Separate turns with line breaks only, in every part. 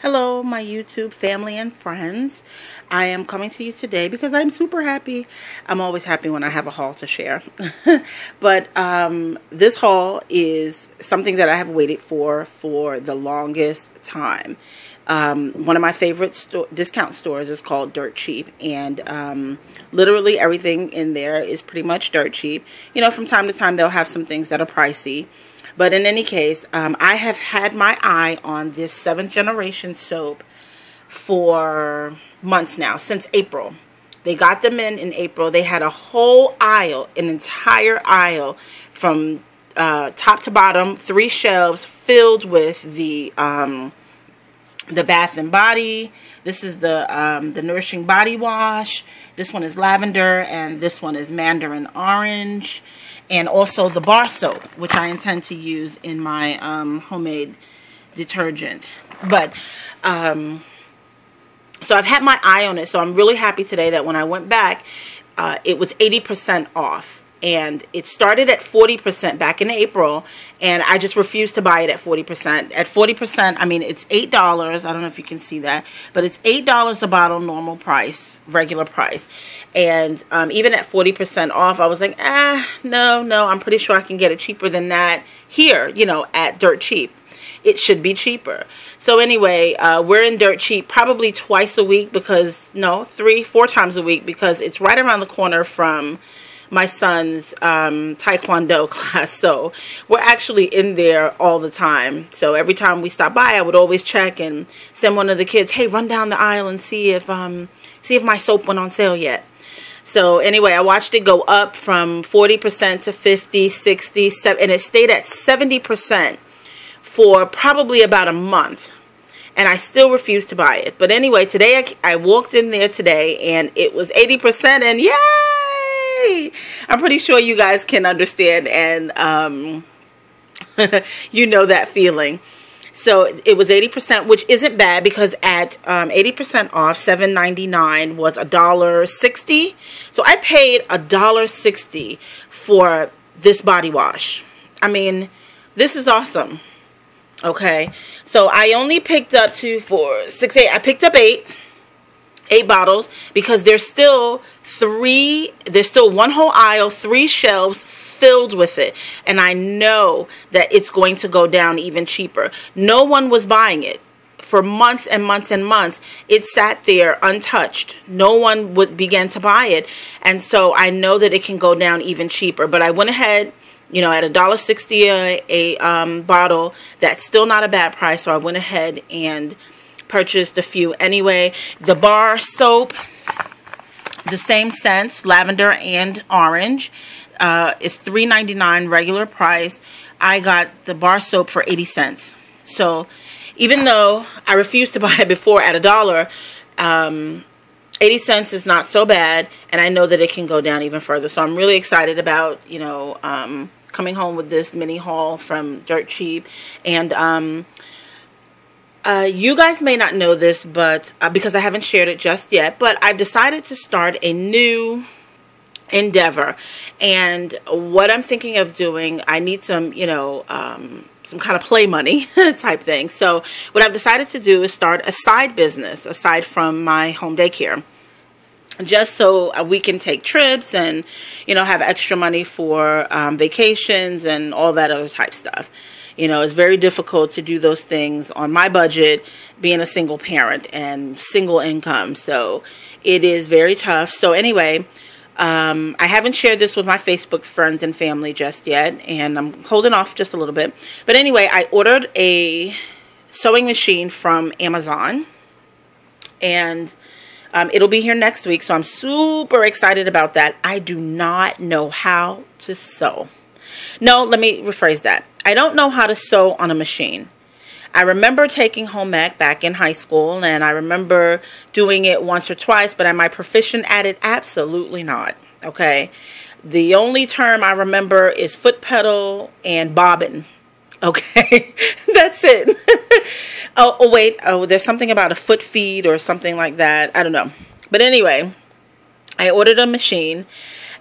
Hello, my YouTube family and friends. I am coming to you today because I'm super happy. I'm always happy when I have a haul to share. but um, this haul is something that I have waited for for the longest time. Um, one of my favorite sto- discount stores is called Dirt Cheap, and um, literally everything in there is pretty much dirt cheap. You know, from time to time they'll have some things that are pricey but in any case, um, I have had my eye on this seventh generation soap for months now, since April. They got them in in April. They had a whole aisle, an entire aisle from uh, top to bottom, three shelves filled with the um, the Bath and Body. This is the um, the Nourishing Body Wash. This one is lavender, and this one is Mandarin Orange and also the bar soap, which I intend to use in my um, homemade detergent. But, um, so I've had my eye on it, so I'm really happy today that when I went back, uh, it was 80% off and it started at 40% back in April and I just refused to buy it at 40%. At 40%, I mean it's $8. I don't know if you can see that, but it's $8 a bottle normal price, regular price. And um, even at 40% off, I was like, ah, no, no, I'm pretty sure I can get it cheaper than that here, you know, at Dirt Cheap it should be cheaper. So anyway, uh, we're in dirt cheap probably twice a week because no, three, four times a week because it's right around the corner from my son's um, taekwondo class. So we're actually in there all the time. So every time we stop by, I would always check and send one of the kids, "Hey, run down the aisle and see if um, see if my soap went on sale yet." So anyway, I watched it go up from 40% to 50, 60, 70, and it stayed at 70% for probably about a month. And I still refused to buy it. But anyway, today I, I walked in there today and it was 80% and yay! I'm pretty sure you guys can understand and um, you know that feeling. So it was 80%, which isn't bad because at um, 80% off, 7.99 was a dollar sixty. So I paid a dollar sixty for this body wash. I mean, this is awesome. Okay, so I only picked up two, four, six, eight. I picked up eight eight bottles because there's still three there's still one whole aisle three shelves filled with it. And i know that it's going to go down even cheaper. No one was buying it. For months and months and months it sat there untouched. No one would begin to buy it. And so i know that it can go down even cheaper. But i went ahead you know at a dollar sixty a, a um, bottle. That's still not a bad price. So i went ahead and purchased a few anyway. The bar soap, the same scents, lavender and orange. Uh, it's $3.99 regular price. I got the bar soap for 80 cents. So even though I refused to buy it before at a dollar, um, 80 cents is not so bad. And I know that it can go down even further. So I'm really excited about, you know, um, coming home with this mini haul from Dirt Cheap. And, um, uh, you guys may not know this, but uh, because I haven't shared it just yet, but I've decided to start a new endeavor. And what I'm thinking of doing, I need some, you know, um, some kind of play money type thing. So, what I've decided to do is start a side business aside from my home daycare just so uh, we can take trips and you know have extra money for um, vacations and all that other type stuff you know, it's very difficult to do those things on my budget, being a single parent and single income. So it is very tough. So, anyway, um, I haven't shared this with my Facebook friends and family just yet, and I'm holding off just a little bit. But anyway, I ordered a sewing machine from Amazon, and um, it'll be here next week. So I'm super excited about that. I do not know how to sew. No, let me rephrase that. I don't know how to sew on a machine. I remember taking home ec back in high school, and I remember doing it once or twice, but am I proficient at it? Absolutely not. Okay. The only term I remember is foot pedal and bobbin. Okay. That's it. oh, oh, wait. Oh, there's something about a foot feed or something like that. I don't know. But anyway, I ordered a machine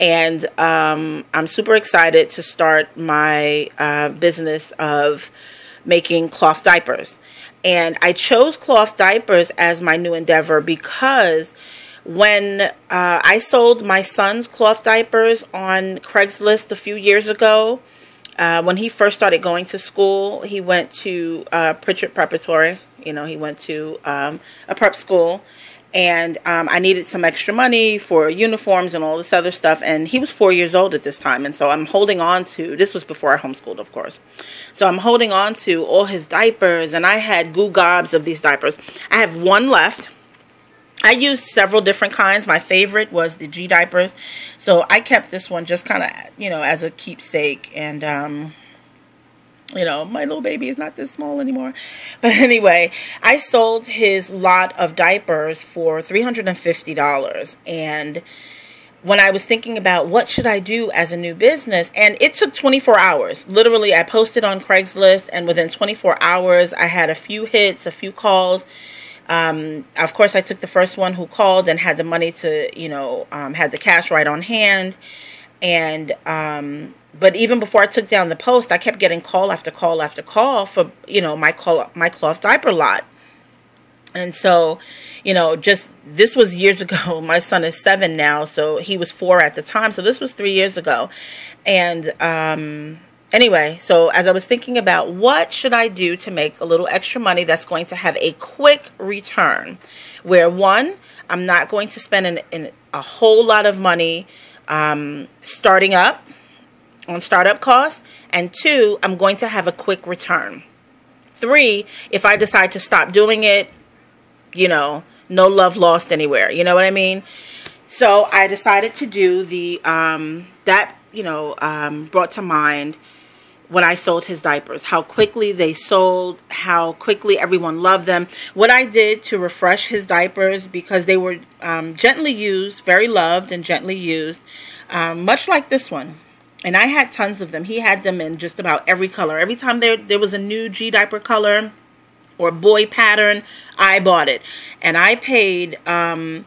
and um, I'm super excited to start my uh, business of making cloth diapers. And I chose cloth diapers as my new endeavor because when uh, I sold my son's cloth diapers on Craigslist a few years ago, uh, when he first started going to school, he went to uh, Pritchard Preparatory. You know, he went to um, a prep school, and um, I needed some extra money for uniforms and all this other stuff. And he was four years old at this time, and so I'm holding on to. This was before I homeschooled, of course. So I'm holding on to all his diapers, and I had goo gobs of these diapers. I have one left I used several different kinds. My favorite was the G diapers. So I kept this one just kind of, you know, as a keepsake. And, um, you know, my little baby is not this small anymore. But anyway, I sold his lot of diapers for $350. And when I was thinking about what should I do as a new business, and it took 24 hours. Literally, I posted on Craigslist, and within 24 hours, I had a few hits, a few calls um, of course, I took the first one who called and had the money to, you know, um, had the cash right on hand. And, um, but even before I took down the post, I kept getting call after call after call for, you know, my call, my cloth diaper lot. And so, you know, just this was years ago. My son is seven now, so he was four at the time. So this was three years ago. And, um, anyway, so as I was thinking about what should I do to make a little extra money that's going to have a quick return, where one, I'm not going to spend an, an, a whole lot of money um, starting up on startup costs, and two, I'm going to have a quick return. Three, if I decide to stop doing it, you know, no love lost anywhere. You know what I mean? So I decided to do the um, that you know um, brought to mind when I sold his diapers, how quickly they sold, how quickly everyone loved them. What I did to refresh his diapers because they were um, gently used, very loved and gently used, um, much like this one. And I had tons of them. He had them in just about every color. Every time there there was a new G diaper color or boy pattern, I bought it, and I paid. Um,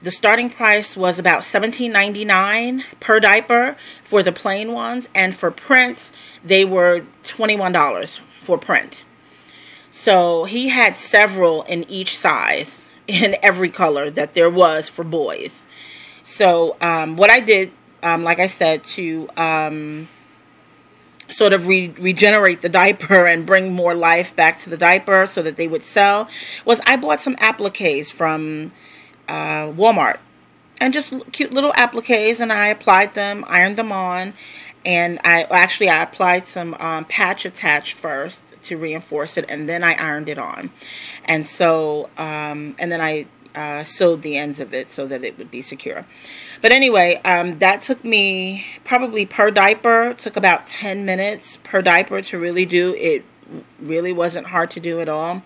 the starting price was about $17.99 per diaper for the plain ones, and for prints, they were $21 for print. So he had several in each size in every color that there was for boys. So um, what I did, um, like I said, to um, sort of re- regenerate the diaper and bring more life back to the diaper so that they would sell, was I bought some appliques from uh, Walmart. And just cute little appliques and I applied them, ironed them on, and I actually I applied some um, patch attach first to reinforce it, and then I ironed it on, and so um, and then I uh, sewed the ends of it so that it would be secure. But anyway, um, that took me probably per diaper took about 10 minutes per diaper to really do. It really wasn't hard to do at all,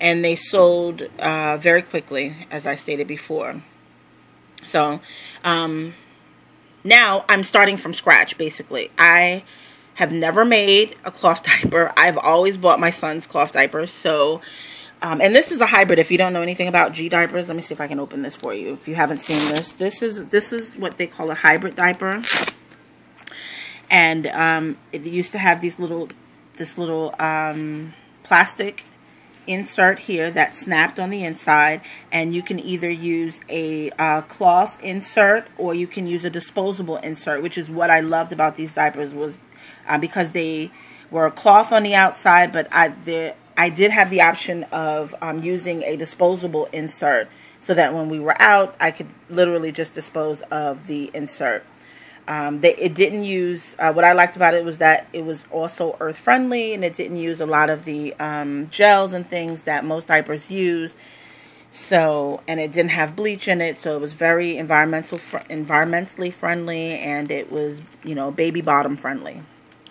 and they sold uh, very quickly, as I stated before. So. Um, now I'm starting from scratch basically. I have never made a cloth diaper. I've always bought my son's cloth diapers. So, um, and this is a hybrid. If you don't know anything about G diapers, let me see if I can open this for you. If you haven't seen this, this is this is what they call a hybrid diaper. And um, it used to have these little, this little um, plastic insert here that snapped on the inside and you can either use a uh, cloth insert or you can use a disposable insert which is what I loved about these diapers was uh, because they were a cloth on the outside but I, the, I did have the option of um, using a disposable insert so that when we were out I could literally just dispose of the insert. Um, they, it didn't use, uh, what I liked about it was that it was also earth friendly and it didn't use a lot of the um, gels and things that most diapers use. So, and it didn't have bleach in it, so it was very environmental, fr environmentally friendly and it was, you know, baby bottom friendly,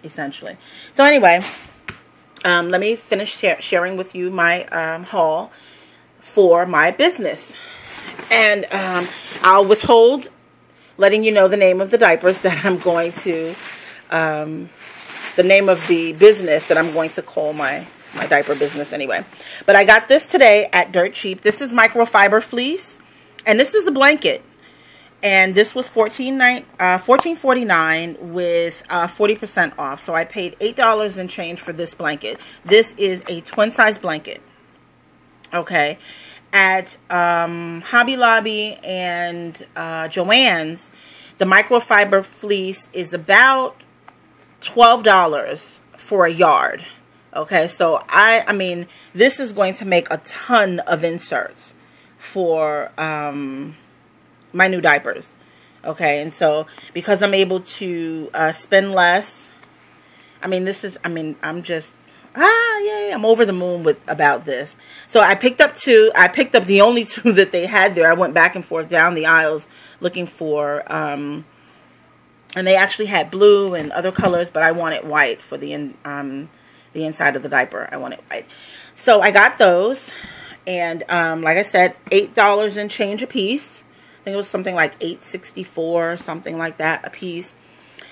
essentially. So anyway, um, let me finish sharing with you my um, haul for my business. And um, I'll withhold letting you know the name of the diapers that I'm going to, um, the name of the business that I'm going to call my, my diaper business anyway. But I got this today at Dirt Cheap. This is microfiber fleece, and this is a blanket. And this was $14.49 uh, $14.49 with 40% uh, off. So I paid $8 and change for this blanket. This is a twin size blanket. Okay. At um, Hobby Lobby and uh, Joann's, the microfiber fleece is about $12 for a yard. Okay, so I, I mean, this is going to make a ton of inserts for um, my new diapers. Okay, and so because I'm able to uh, spend less, I mean, this is, I mean, I'm just, ah, yay, I'm over the moon with about this. So I picked up two. I picked up the only two that they had there. I went back and forth down the aisles looking for, um, and they actually had blue and other colors, but I wanted white for the in, um, the inside of the diaper. I wanted white. So I got those, and um, like I said, eight dollars and change a piece. Think it was something like eight sixty four, something like that a piece.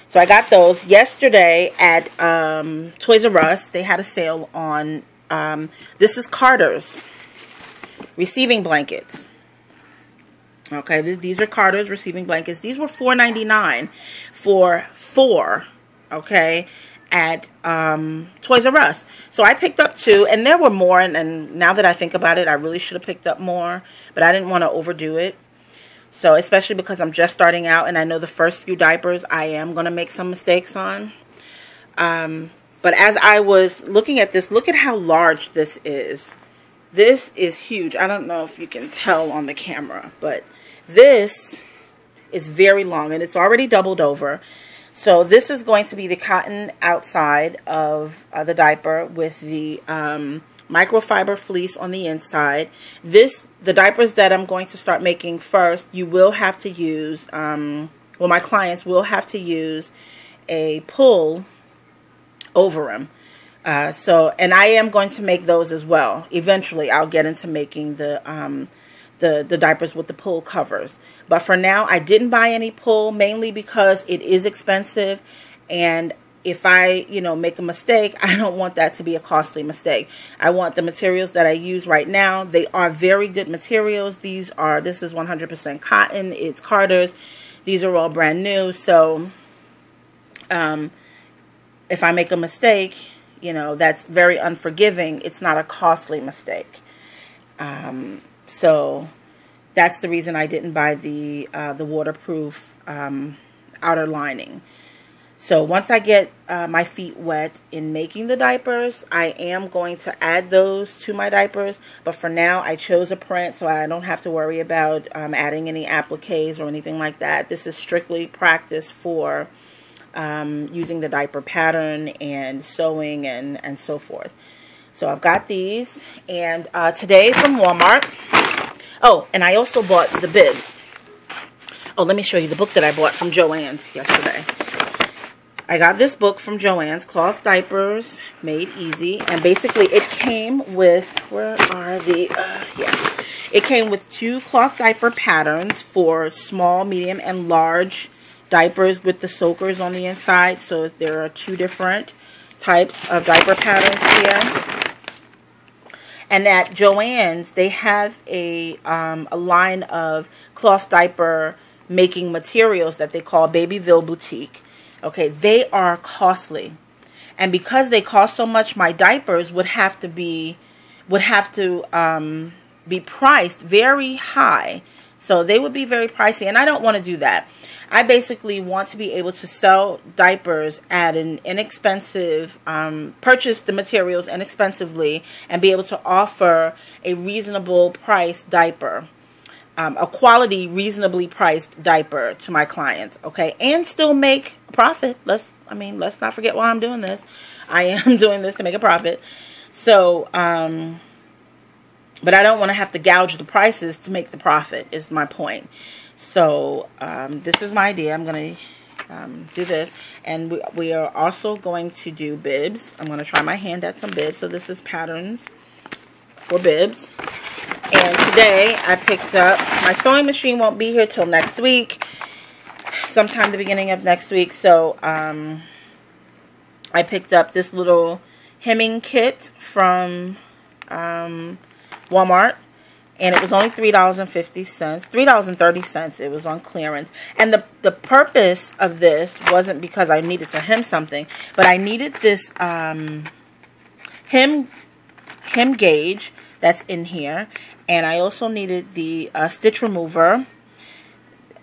So I got those yesterday at um, Toys R Us. They had a sale on, um, this is Carter's receiving blankets. Okay, th these are Carter's receiving blankets. These were $4.99 for four, okay, at um, Toys R Us. So I picked up two, and there were more, and, and now that I think about it, I really should have picked up more, but I didn't want to overdo it. So especially because I'm just starting out and I know the first few diapers I am going to make some mistakes on. Um, but as I was looking at this, look at how large this is. This is huge. I don't know if you can tell on the camera, but this is very long and it's already doubled over. So this is going to be the cotton outside of uh, the diaper with the um, microfiber fleece on the inside. This, the diapers that I'm going to start making first, you will have to use, um, well, my clients will have to use a PUL over them. Uh, so, and I am going to make those as well. Eventually, I'll get into making the um, the the diapers with the PUL covers. But for now, I didn't buy any PUL mainly because it is expensive, and if I, you know, make a mistake, I don't want that to be a costly mistake. I want the materials that I use right now. They are very good materials. These are, this is 100% cotton. It's Carter's. These are all brand new. So, um, if I make a mistake, you know, that's very unforgiving. It's not a costly mistake. Um, so that's the reason I didn't buy the, uh, the waterproof, um, outer lining. So once I get uh, my feet wet in making the diapers, I am going to add those to my diapers. But for now, I chose a print so I don't have to worry about um, adding any appliques or anything like that. This is strictly practice for um, using the diaper pattern and sewing and, and so forth. So I've got these. And uh, today from Walmart. Oh, and I also bought the bibs. Oh, let me show you the book that I bought from Joann's yesterday. I got this book from Joann's, Cloth Diapers Made Easy. And basically it came with, where are the, uh, yeah. It came with two cloth diaper patterns for small, medium, and large diapers with the soakers on the inside. So there are two different types of diaper patterns here. And at Joann's, they have a, um, a line of cloth diaper making materials that they call Babyville Boutique. Okay, they are costly. And because they cost so much, my diapers would have to be would have to um, be priced very high. So they would be very pricey, and I don't want to do that. I basically want to be able to sell diapers at an inexpensive, um, purchase the materials inexpensively, and be able to offer a reasonable price diaper um, a quality, reasonably priced diaper to my clients, okay, and still make profit. Let's, I mean, let's not forget why I'm doing this. I am doing this to make a profit. So, um, but I don't want to have to gouge the prices to make the profit. Is my point. So, um, this is my idea. I'm gonna um, do this, and we we are also going to do bibs. I'm gonna try my hand at some bibs. So this is patterns for bibs. Today I picked up, my sewing machine won't be here till next week, sometime the beginning of next week. So um, I picked up this little hemming kit from um, Walmart. And it was only $3.50, $3.30. It was on clearance. And the, the purpose of this wasn't because I needed to hem something, but I needed this um, hem, hem gauge that's in here. And I also needed the uh, stitch remover.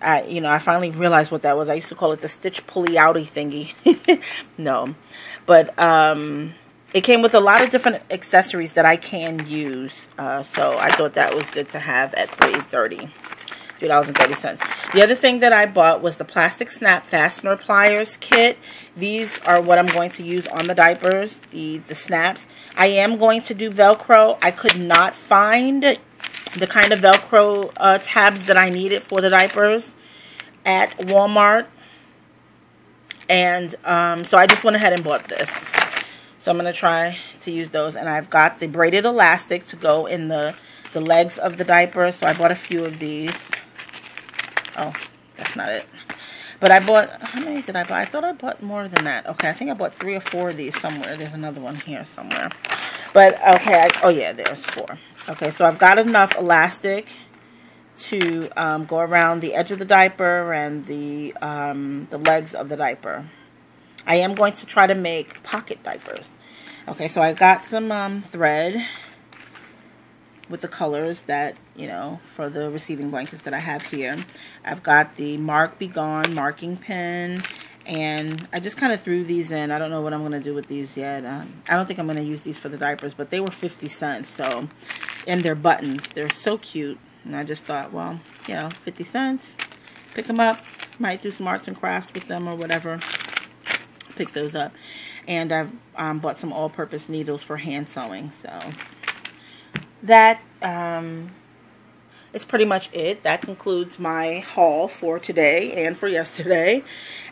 I, you know, I finally realized what that was. I used to call it the stitch pulley outy thingy. no, but um, it came with a lot of different accessories that I can use. Uh, so I thought that was good to have at 330 $3.30. The other thing that I bought was the plastic snap fastener pliers kit. These are what I'm going to use on the diapers, the, the snaps. I am going to do Velcro. I could not find the kind of Velcro uh, tabs that I needed for the diapers at Walmart. And um, so I just went ahead and bought this. So I'm going to try to use those. And I've got the braided elastic to go in the, the legs of the diaper. So I bought a few of these. Oh, that's not it. But I bought, how many did I buy? I thought I bought more than that. Okay, I think I bought three or four of these somewhere. There's another one here somewhere. But, okay, I, oh yeah, there's four. Okay, so I've got enough elastic to um, go around the edge of the diaper and the, um, the legs of the diaper. I am going to try to make pocket diapers. Okay, so I got some um, thread with the colors that, you know, for the receiving blankets that I have here. I've got the Mark Be Gone marking pen, and I just kind of threw these in. I don't know what I'm going to do with these yet. Um, I don't think I'm going to use these for the diapers, but they were 50 cents, so, and they're buttons. They're so cute, and I just thought, well, you know, 50 cents, pick them up, might do some arts and crafts with them or whatever, pick those up. And I've um, bought some all-purpose needles for hand sewing, so that um, it's pretty much it. That concludes my haul for today and for yesterday.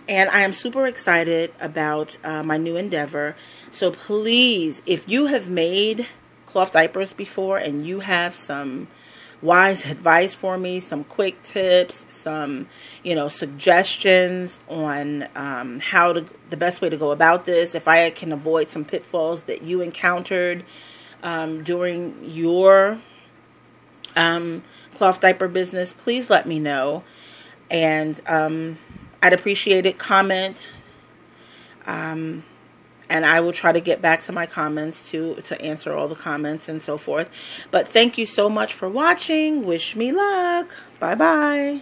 And I am super excited about uh, my new endeavor. So please, if you have made cloth diapers before and you have some wise advice for me, some quick tips, some, you know, suggestions on um, how to, the best way to go about this, if I can avoid some pitfalls that you encountered, um, during your um, cloth diaper business, please let me know. And um, I'd appreciate it. Comment. Um, and I will try to get back to my comments to to answer all the comments and so forth. But thank you so much for watching. Wish me luck. Bye bye.